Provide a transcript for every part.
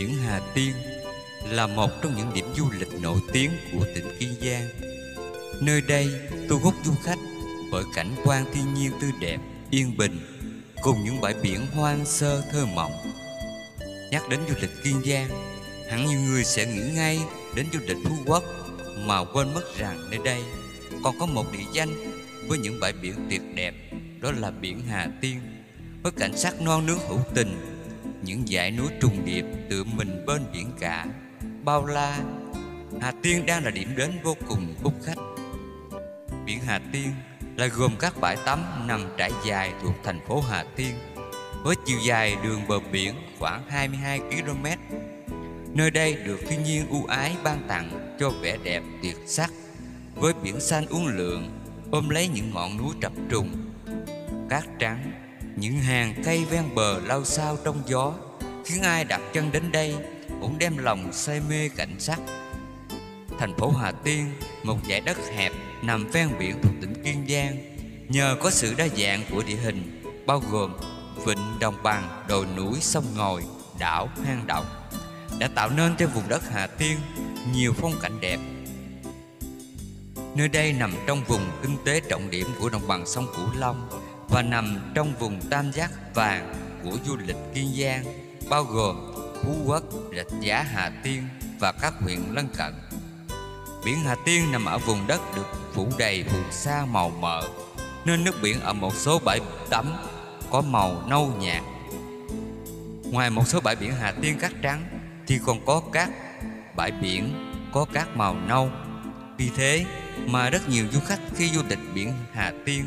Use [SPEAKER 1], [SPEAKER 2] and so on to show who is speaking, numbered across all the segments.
[SPEAKER 1] Biển Hà Tiên là một trong những điểm du lịch nổi tiếng của tỉnh Kiên Giang. Nơi đây thu hút du khách bởi cảnh quan thiên nhiên tươi đẹp, yên bình cùng những bãi biển hoang sơ thơ mộng. Nhắc đến du lịch Kiên Giang, hẳn nhiều người sẽ nghĩ ngay đến du lịch Phú Quốc mà quên mất rằng nơi đây còn có một địa danh với những bãi biển tuyệt đẹp, đó là biển Hà Tiên với cảnh sắc non nước hữu tình, những dãy núi trùng điệp tựa mình bên biển cả, bao la. Hà Tiên đang là điểm đến vô cùng hút khách. Biển Hà Tiên là gồm các bãi tắm nằm trải dài thuộc thành phố Hà Tiên với chiều dài đường bờ biển khoảng 22 km. Nơi đây được thiên nhiên ưu ái ban tặng cho vẻ đẹp tuyệt sắc với biển xanh uốn lượn ôm lấy những ngọn núi trập trùng cát trắng những hàng cây ven bờ lao sao trong gió, khiến ai đặt chân đến đây cũng đem lòng say mê cảnh sắc. Thành phố Hà Tiên, một dải đất hẹp nằm ven biển thuộc tỉnh Kiên Giang, nhờ có sự đa dạng của địa hình, bao gồm vịnh đồng bằng, đồi núi, sông ngòi, đảo hang động đã tạo nên cho vùng đất Hà Tiên nhiều phong cảnh đẹp. Nơi đây nằm trong vùng kinh tế trọng điểm của đồng bằng sông Cửu Long và nằm trong vùng tam giác vàng của du lịch Kiên Giang, bao gồm Phú Quốc, Rạch Giá, Hà Tiên và các huyện lân cận. Biển Hà Tiên nằm ở vùng đất được phủ đầy phù sa màu mỡ nên nước biển ở một số bãi tắm có màu nâu nhạt. Ngoài một số bãi biển Hà Tiên cát trắng thì còn có các bãi biển có cát màu nâu. Vì thế mà rất nhiều du khách khi du lịch biển Hà Tiên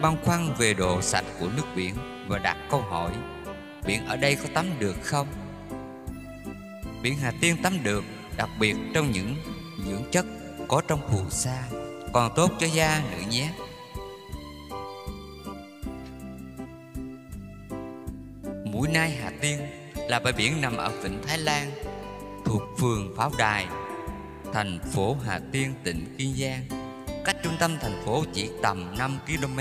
[SPEAKER 1] băn khoăn về độ sạch của nước biển và đặt câu hỏi biển ở đây có tắm được không? Biển Hà Tiên tắm được đặc biệt trong những dưỡng chất có trong phù sa còn tốt cho da nữa nhé. Mũi Nai Hà Tiên là bãi biển nằm ở vịnh Thái Lan thuộc phường Pháo Đài thành phố Hà Tiên, tỉnh Kiên Giang, cách trung tâm thành phố chỉ tầm 5 km,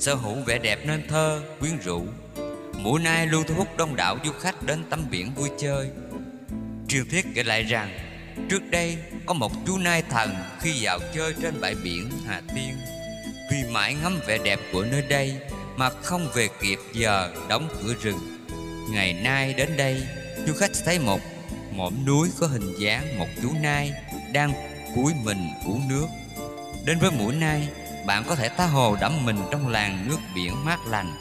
[SPEAKER 1] sở hữu vẻ đẹp nên thơ, quyến rũ. mũi nay luôn thu hút đông đảo du khách đến tắm biển vui chơi. Truyền thuyết kể lại rằng, trước đây có một chú nai thần khi dạo chơi trên bãi biển Hà Tiên. Vì mãi ngắm vẻ đẹp của nơi đây mà không về kịp giờ đóng cửa rừng. Ngày nay đến đây, du khách thấy một mỏm núi có hình dáng một chú nai đang cúi mình uống nước. Đến với mũi nai, bạn có thể tha hồ đắm mình trong làn nước biển mát lành,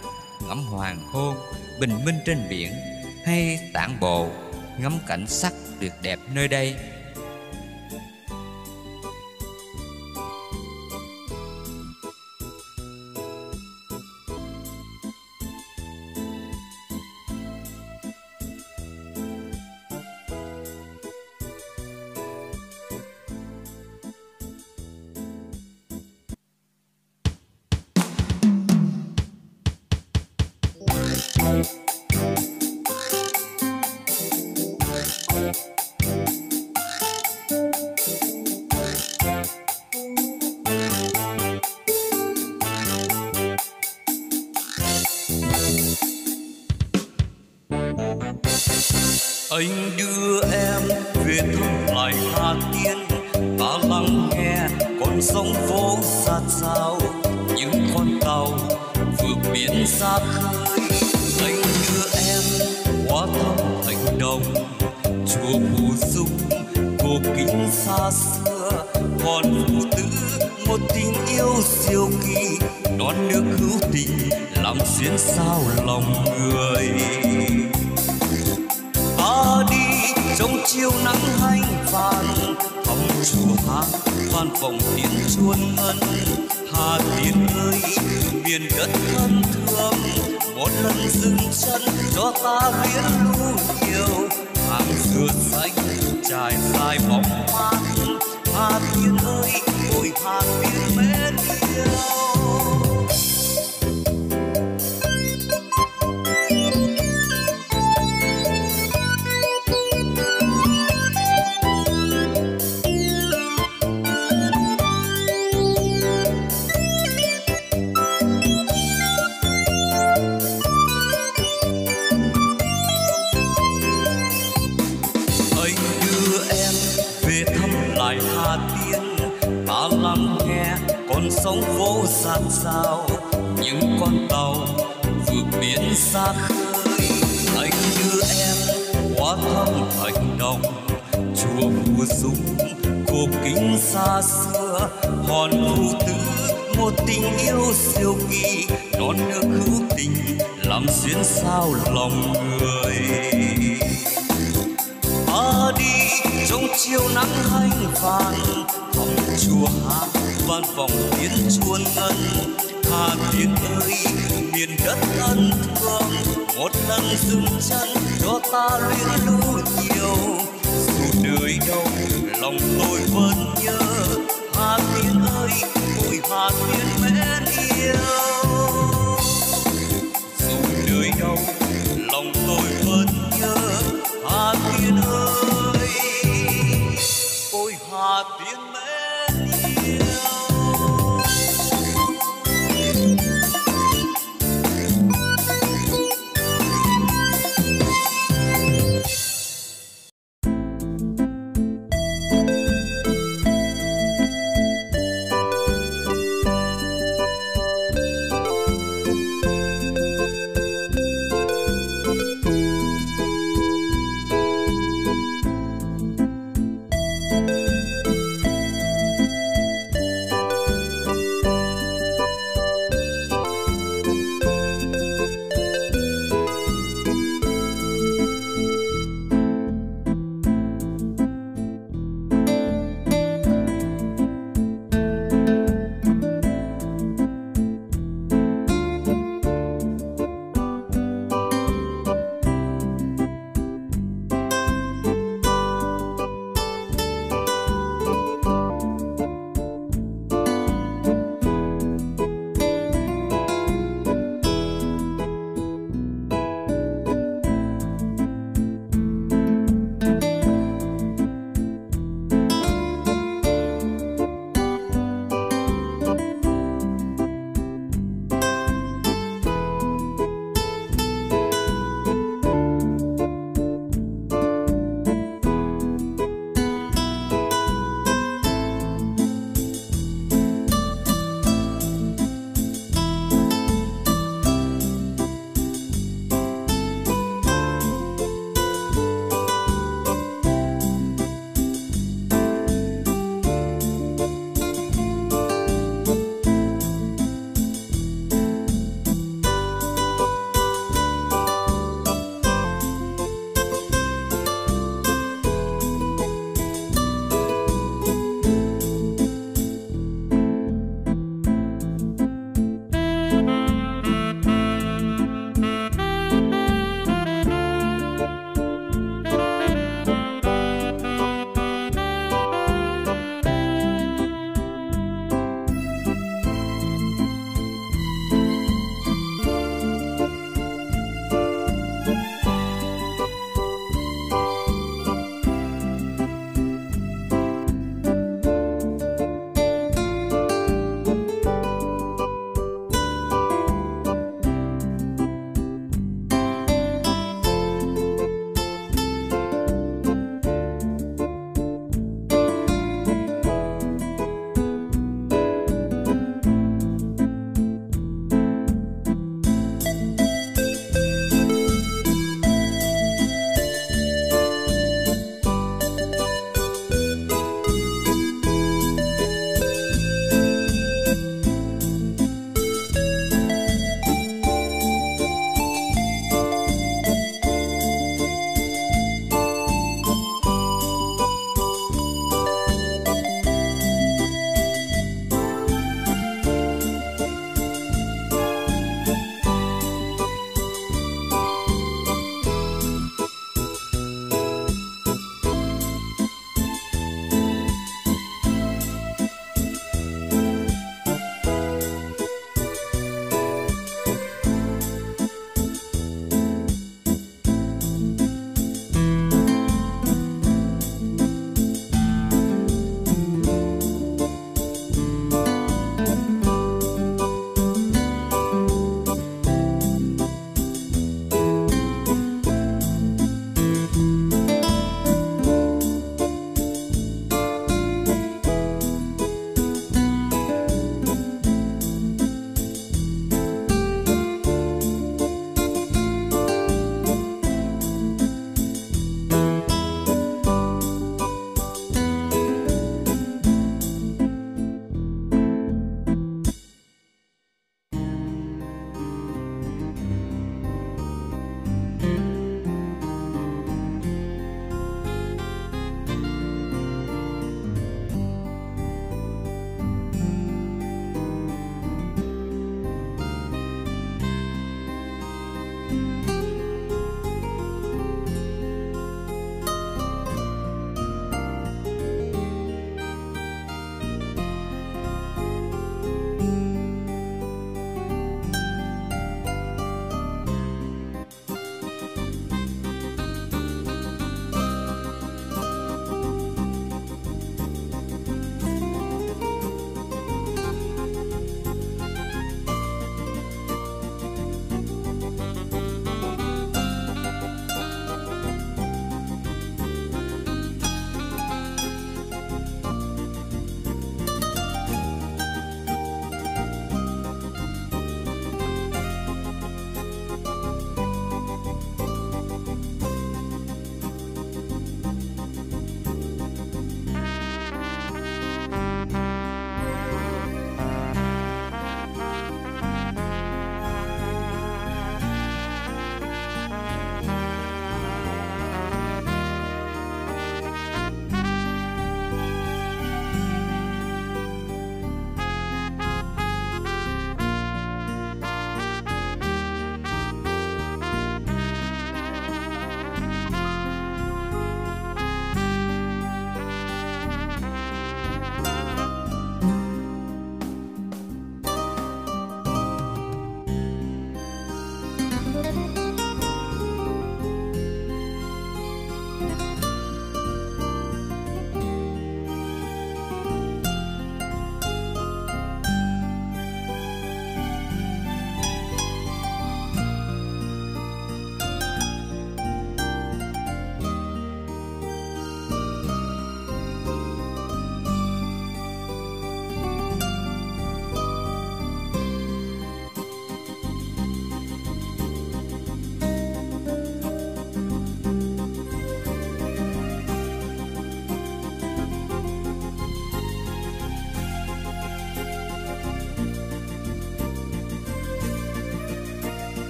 [SPEAKER 1] ngắm hoàng hôn, bình minh trên biển hay tản bộ, ngắm cảnh sắc tuyệt đẹp nơi đây.
[SPEAKER 2] Hà tiên ơi miền đất thân thương một lần dừng chân, cho ta biết lưu nhiều hàng dừa xanh, trải dài bóng mát. Hà tiên ơi ôi hà tiên mến yêu sát sao? Những con tàu vượt biển xa khơi. Anh đưa em qua thăm thành đồng chùa phù dung cổ kính xa xưa. Hòn phú tứ một tình yêu siêu kỳ. Non nước hữu tình làm xuyên sao lòng người. Ta đi trong chiều nắng hanh vàng, thăm chùa hạ vang vòng tiếng chuông ngân hà tiên ơi, miền đất ân thương. Một lần dừng chân cho ta luyện lưu nhiều. Dù đời đâu lòng tôi vẫn nhớ. Hà tiên ơi ôi hà tiên mến yêu. Dù đời đâu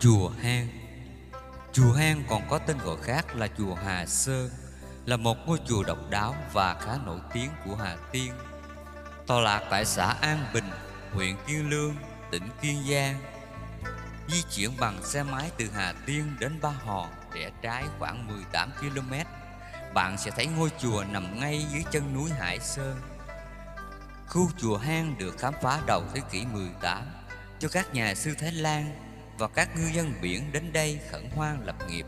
[SPEAKER 1] Chùa Hang. Chùa Hang còn có tên gọi khác là Chùa Hà Sơn Là một ngôi chùa độc đáo và khá nổi tiếng của Hà Tiên. Tọa lạc tại xã An Bình, huyện Kiên Lương, tỉnh Kiên Giang. Di chuyển bằng xe máy từ Hà Tiên đến Ba Hò rẽ trái khoảng 18 km Bạn sẽ thấy ngôi chùa nằm ngay dưới chân núi Hải Sơn. Khu chùa hang được khám phá đầu thế kỷ 18 cho các nhà sư Thái Lan và các ngư dân biển đến đây khẩn hoan lập nghiệp.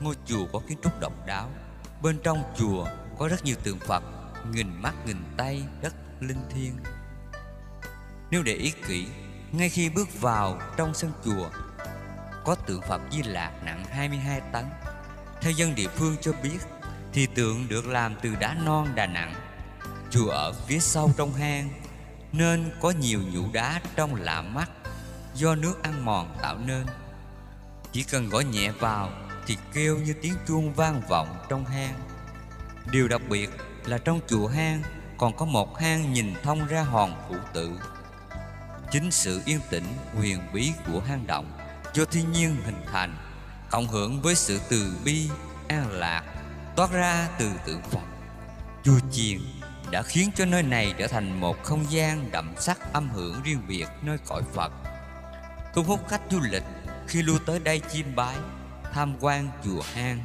[SPEAKER 1] Ngôi chùa có kiến trúc độc đáo. Bên trong chùa có rất nhiều tượng Phật, nghìn mắt nghìn tay, đất linh thiêng. Nếu để ý kỹ, ngay khi bước vào trong sân chùa, có tượng Phật Di Lạc nặng 22 tấn. Theo dân địa phương cho biết, thì tượng được làm từ đá non Đà Nẵng Chùa ở phía sau trong hang Nên có nhiều nhũ đá trong lạ mắt Do nước ăn mòn tạo nên. Chỉ cần gõ nhẹ vào Thì kêu như tiếng chuông vang vọng trong hang. Điều đặc biệt là trong chùa hang Còn có một hang nhìn thông ra hòn phụ tự Chính sự yên tĩnh huyền bí của hang động Do thiên nhiên hình thành Cộng hưởng với sự từ bi, an lạc Toát ra từ tượng Phật. Chùa chiền đã khiến cho nơi này trở thành một không gian đậm sắc âm hưởng riêng biệt nơi cõi Phật, thu hút khách du lịch khi lưu tới đây chiêm bái, tham quan chùa hang.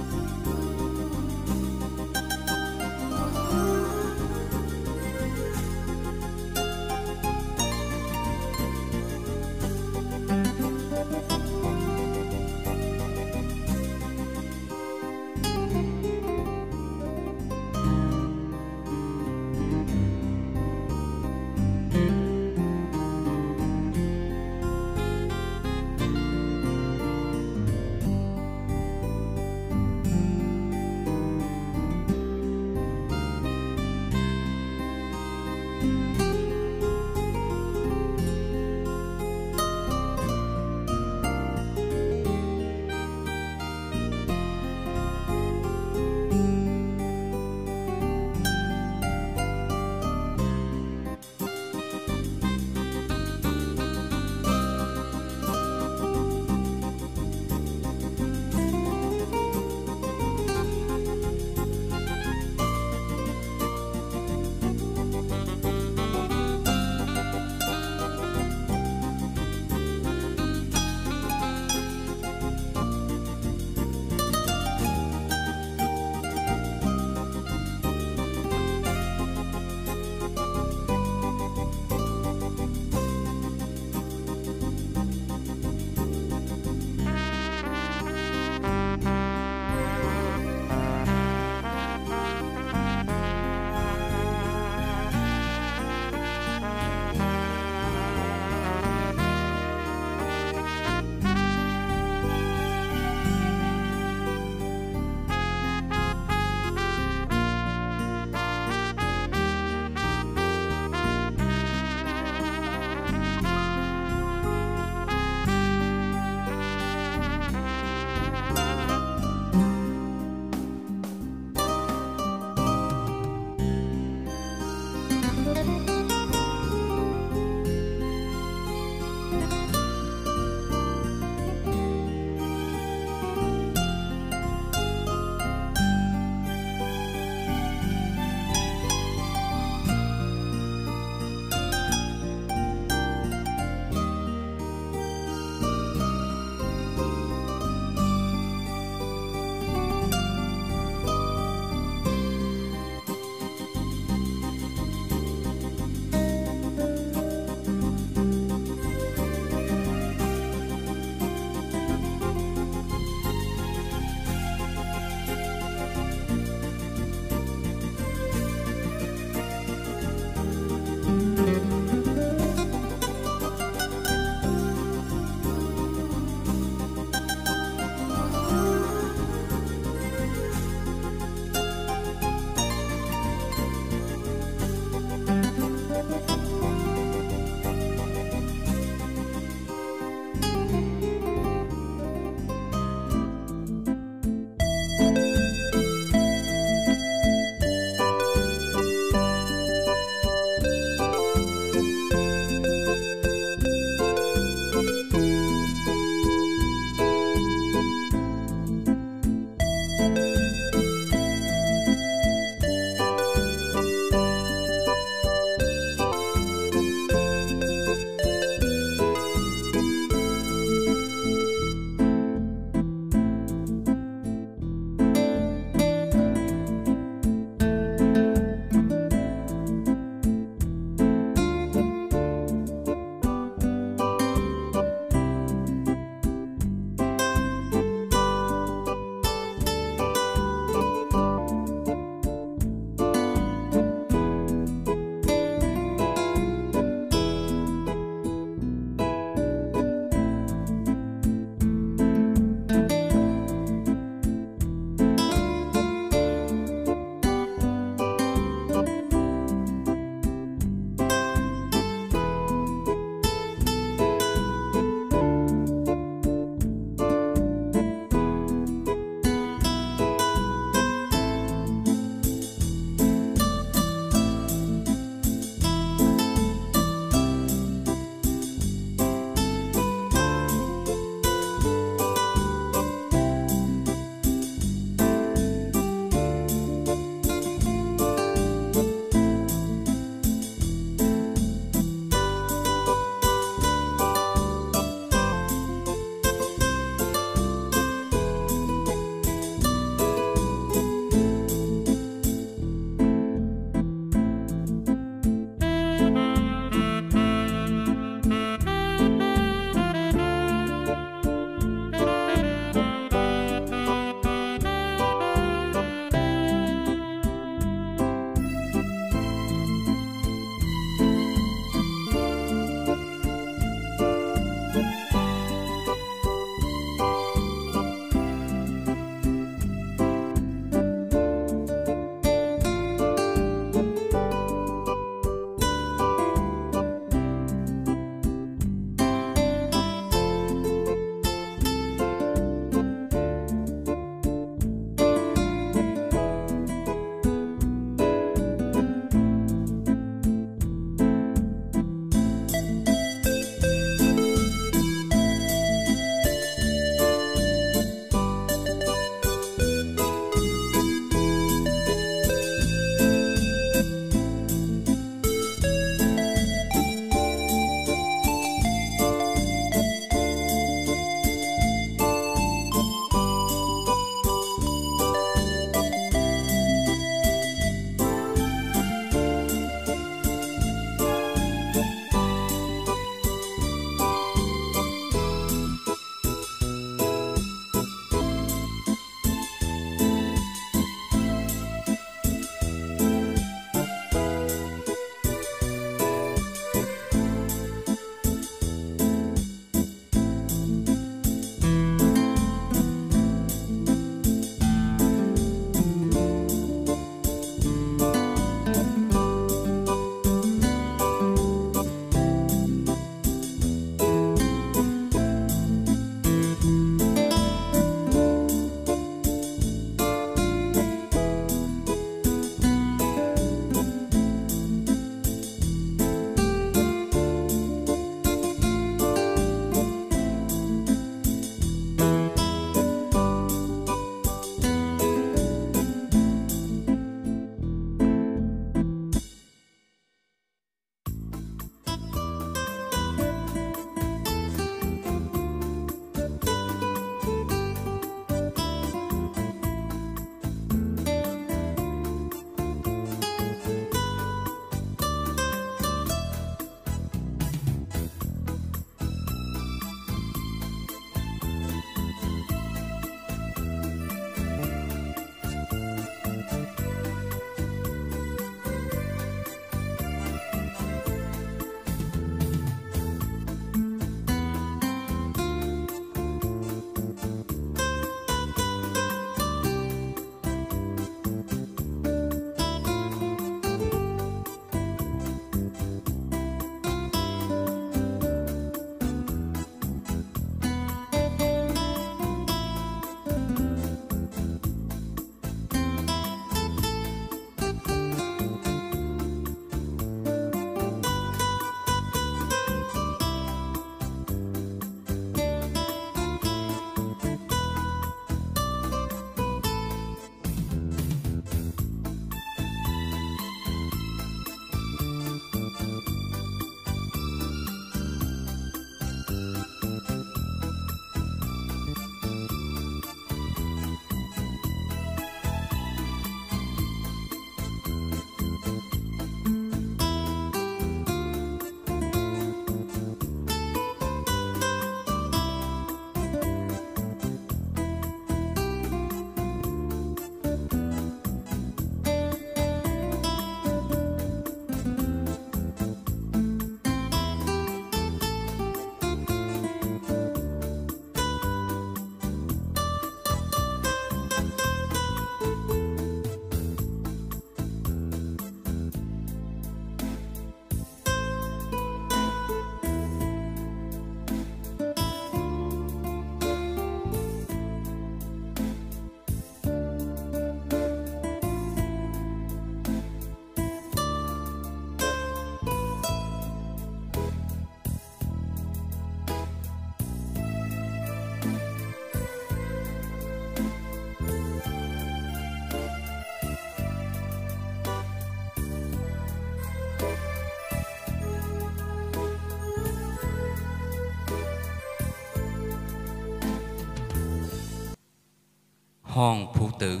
[SPEAKER 1] Tử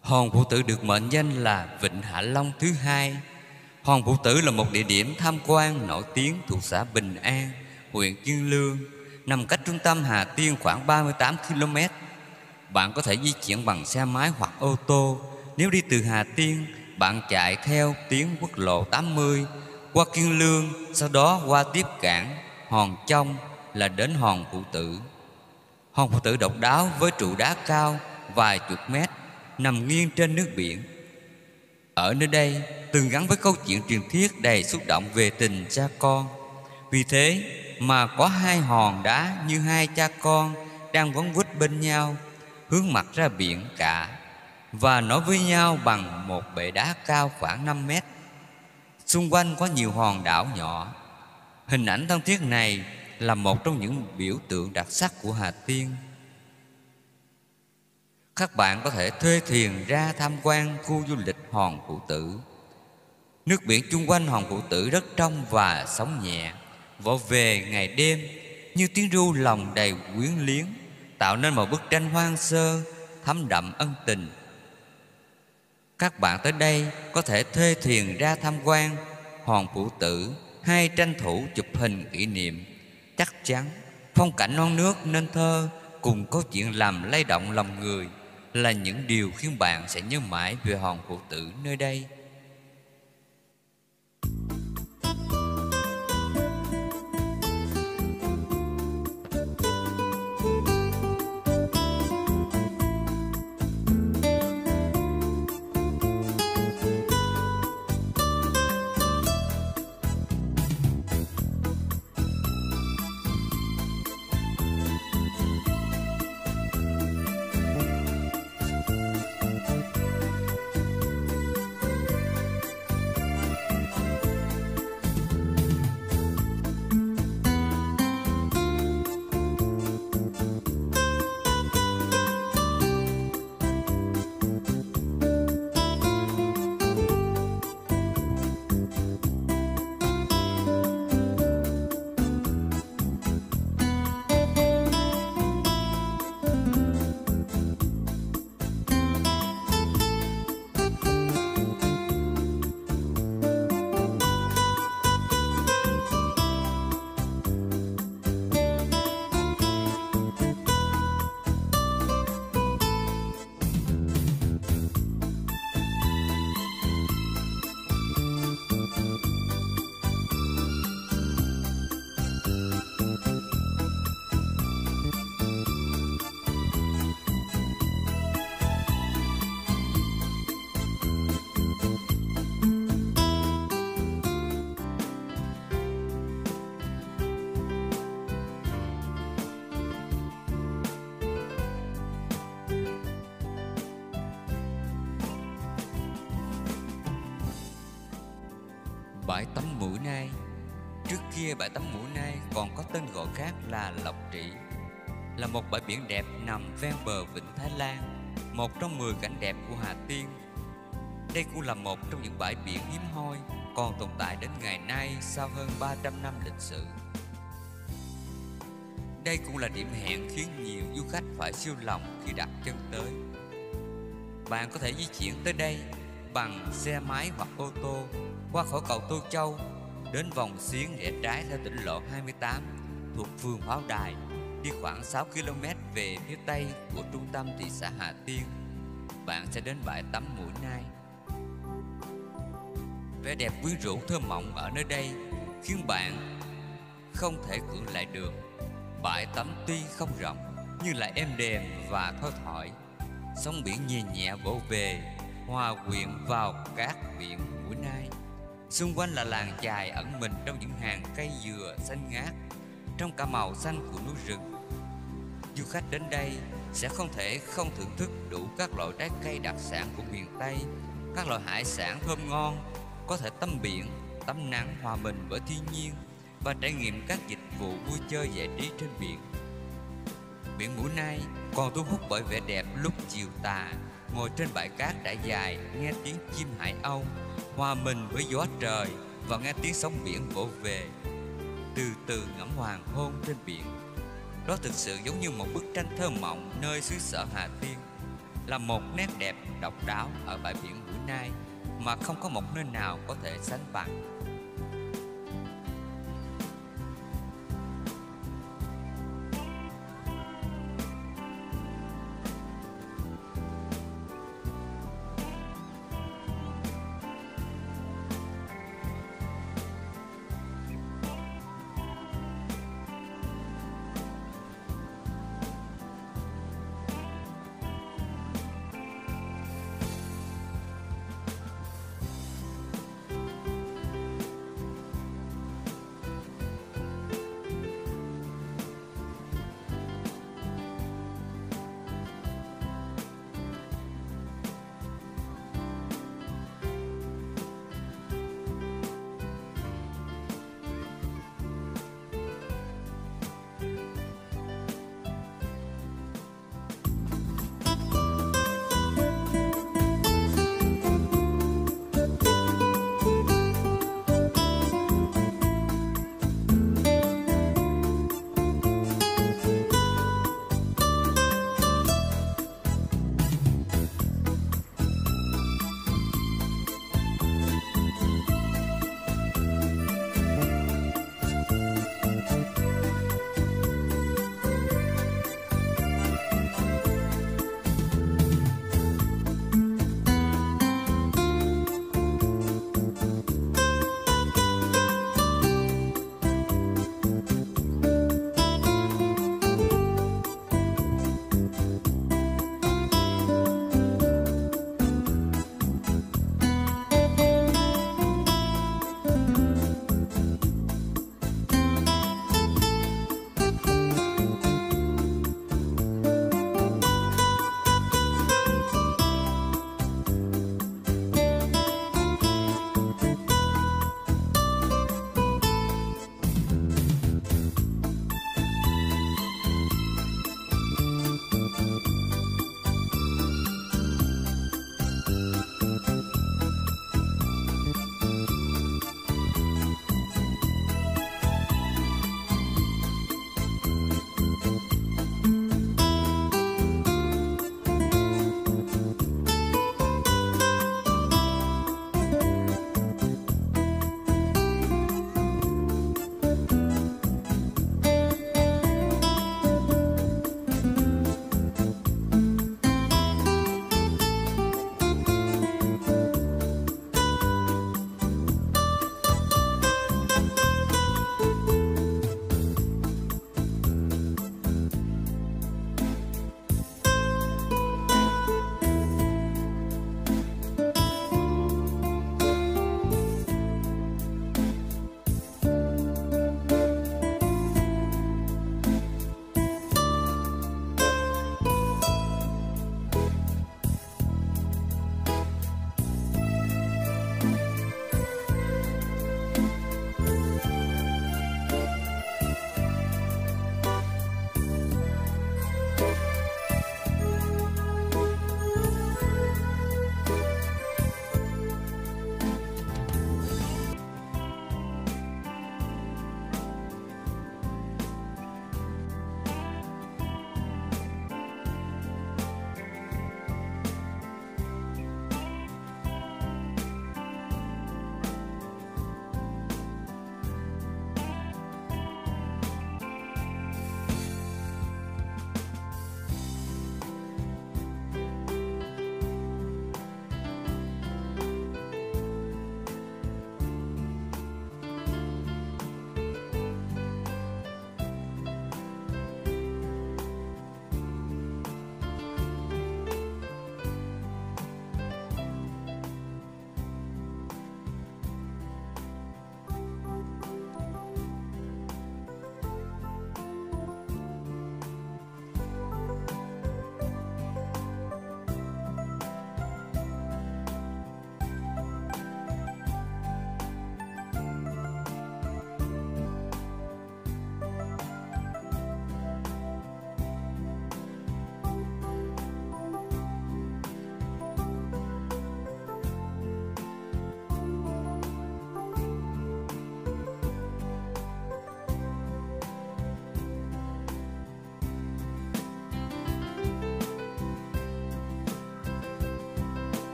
[SPEAKER 1] Hòn Phụ Tử được mệnh danh là Vịnh Hạ Long thứ hai Hòn Phụ Tử là một địa điểm tham quan nổi tiếng thuộc xã Bình An, huyện Kiên Lương, nằm cách trung tâm Hà Tiên khoảng 38 km. Bạn có thể di chuyển bằng xe máy hoặc ô tô. Nếu đi từ Hà Tiên, bạn chạy theo tuyến quốc lộ 80 qua Kiên Lương, sau đó qua tiếp cảng Hòn Trong là đến Hòn Phụ Tử. Hòn Phụ Tử độc đáo với trụ đá cao vài chục mét nằm nghiêng trên nước biển. Ở nơi đây từng gắn với câu chuyện truyền thuyết đầy xúc động về tình cha con. Vì thế mà có hai hòn đá như hai cha con đang quấn quýt bên nhau, hướng mặt ra biển cả và nói với nhau bằng một bệ đá cao khoảng 5 mét. Xung quanh có nhiều hòn đảo nhỏ. Hình ảnh thân thiết này là một trong những biểu tượng đặc sắc của Hà Tiên. Các bạn có thể thuê thuyền ra tham quan khu du lịch Hòn Phụ Tử. Nước biển chung quanh Hòn Phụ Tử rất trong và sóng nhẹ, vỗ về ngày đêm như tiếng ru lòng đầy quyến liếng, tạo nên một bức tranh hoang sơ, thấm đậm ân tình. Các bạn tới đây có thể thuê thuyền ra tham quan Hòn Phụ Tử hay tranh thủ chụp hình kỷ niệm. Chắc chắn phong cảnh non nước nên thơ cùng câu chuyện làm lay động lòng người là những điều khiến bạn sẽ nhớ mãi về hòn phụ tử nơi đây. Bãi tắm Mũi Nai. Trước kia bãi tắm Mũi Nai còn có tên gọi khác là Lộc Trị, Là một bãi biển đẹp nằm ven bờ Vịnh Thái Lan, Một trong 10 cảnh đẹp của Hà Tiên. Đây cũng là một trong những bãi biển hiếm hoi Còn tồn tại đến ngày nay sau hơn 300 năm lịch sử. Đây cũng là điểm hẹn khiến nhiều du khách phải siêu lòng khi đặt chân tới. Bạn có thể di chuyển tới đây bằng xe máy hoặc ô tô qua khỏi cầu Tô Châu, đến vòng xuyến rẽ trái theo tỉnh lộ 28 thuộc phường Pháo Đài, đi khoảng 6 km về phía tây của trung tâm thị xã Hà Tiên. Bạn sẽ đến bãi tắm Mũi Nai vẻ đẹp quyến rũ thơ mộng ở nơi đây khiến bạn không thể cưỡng lại được. Bãi tắm tuy không rộng, nhưng lại êm đềm và thơ thỏi sóng biển nhẹ nhẹ vỗ về, hòa quyện vào cát biển Mũi Nai Xung quanh là làng chài ẩn mình trong những hàng cây dừa xanh ngát Trong cả màu xanh của núi rừng. Du khách đến đây sẽ không thể không thưởng thức đủ các loại trái cây đặc sản của miền Tây Các loại hải sản thơm ngon Có thể tắm biển, tắm nắng hòa mình với thiên nhiên Và trải nghiệm các dịch vụ vui chơi giải trí trên biển. Biển Mũi Nai còn thu hút bởi vẻ đẹp lúc chiều tà Ngồi trên bãi cát trải dài nghe tiếng chim hải âu Hòa mình với gió trời và nghe tiếng sóng biển vỗ về. Từ từ ngắm hoàng hôn trên biển. Đó thực sự giống như một bức tranh thơ mộng nơi xứ sở Hà Tiên. Là một nét đẹp độc đáo ở bãi biển bữa nay mà không có một nơi nào có thể sánh bằng.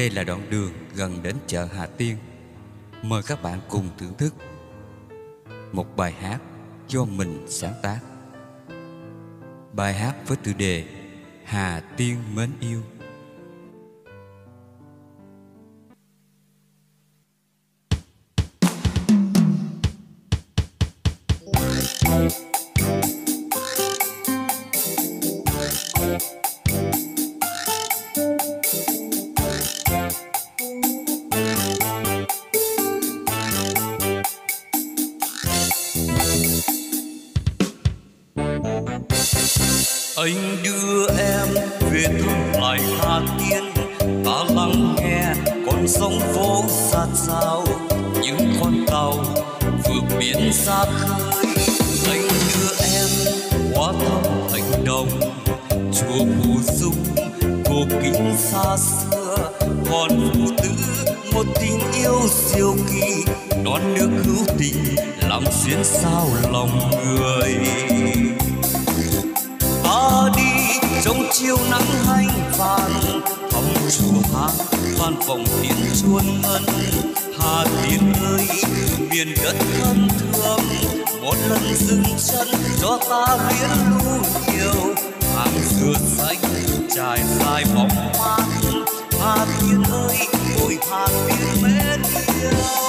[SPEAKER 1] Đây là đoạn đường gần đến chợ Hà Tiên. Mời các bạn cùng thưởng thức Một bài hát do mình sáng tác. Bài hát với tựa đề Hà Tiên mến yêu.
[SPEAKER 2] Xa xưa. Còn phụ tử một tình yêu siêu kỳ, đón nước hữu tình làm xuyên sao lòng người. Ta đi trong chiều nắng hanh vàng phòng chùa hát van vòng tiếng chuôn ngân. Hà tiên ơi, miền đất thân thương một lần dừng chân cho ta viễn lưu nhiều. Hàng dừa xanh trải dài bóng hoa hà tiên ơi ôi hà tiên mến yêu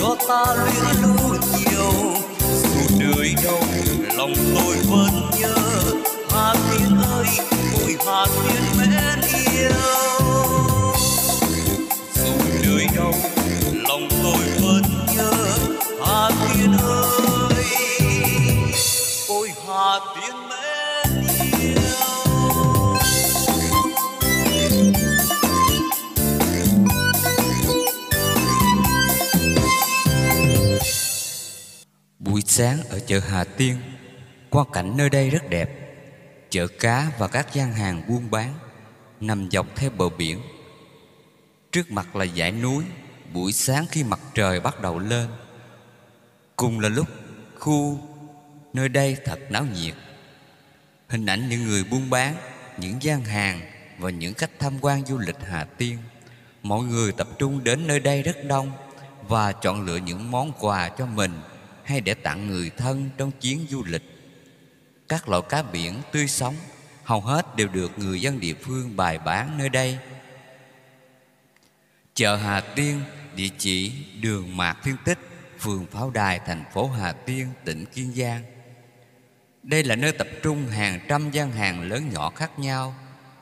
[SPEAKER 2] cho ta luyện lưu nhiều. Dù đời đâu lòng tôi vẫn nhớ. Hà tiên ơi ôi hà tiên mến yêu. Dù đời đâu lòng tôi vẫn
[SPEAKER 1] sáng ở chợ Hà Tiên. Quan cảnh nơi đây rất đẹp. Chợ cá và các gian hàng buôn bán Nằm dọc theo bờ biển. Trước mặt là dãy núi, Buổi sáng khi mặt trời bắt đầu lên. Cùng là lúc khu nơi đây thật náo nhiệt. Hình ảnh những người buôn bán, Những gian hàng Và những khách tham quan du lịch Hà Tiên. Mọi người tập trung đến nơi đây rất đông Và chọn lựa những món quà cho mình hay để tặng người thân trong chuyến du lịch. Các loại cá biển tươi sống hầu hết đều được người dân địa phương bày bán nơi đây. Chợ Hà Tiên, địa chỉ đường Mạc Thiên Tích, phường Pháo Đài, thành phố Hà Tiên, tỉnh Kiên Giang. Đây là nơi tập trung hàng trăm gian hàng lớn nhỏ khác nhau,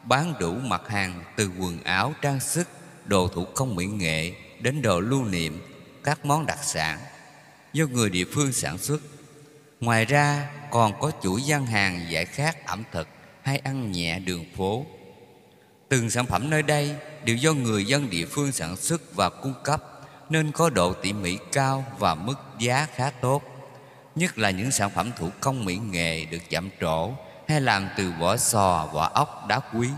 [SPEAKER 1] bán đủ mặt hàng từ quần áo, trang sức, đồ thủ công mỹ nghệ đến đồ lưu niệm, các món đặc sản do người địa phương sản xuất. Ngoài ra còn có chuỗi gian hàng giải khát ẩm thực hay ăn nhẹ đường phố. Từng sản phẩm nơi đây đều do người dân địa phương sản xuất và cung cấp nên có độ tỉ mỉ cao và mức giá khá tốt. Nhất là những sản phẩm thủ công mỹ nghệ được chạm trổ hay làm từ vỏ sò, vỏ ốc, đá quý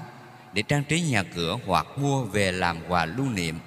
[SPEAKER 1] để trang trí nhà cửa hoặc mua về làm quà lưu niệm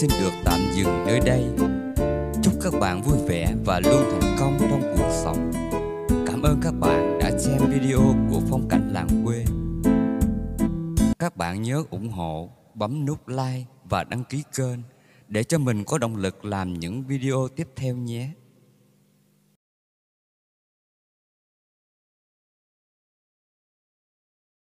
[SPEAKER 1] xin được tạm dừng nơi đây. Chúc các bạn vui vẻ và luôn thành công trong cuộc sống. Cảm ơn các bạn đã xem video của phong cảnh làng quê. Các bạn nhớ ủng hộ, bấm nút like và đăng ký kênh Để cho mình có động lực làm những video tiếp theo nhé.